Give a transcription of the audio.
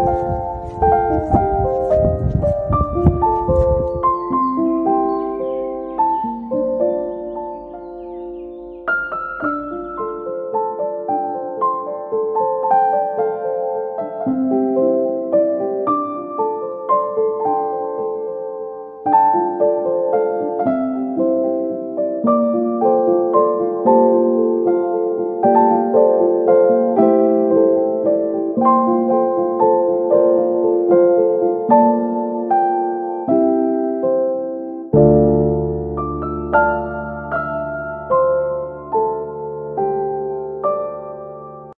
Música